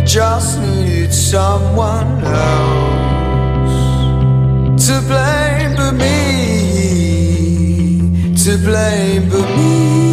I just needed someone else to blame but me, to blame but me.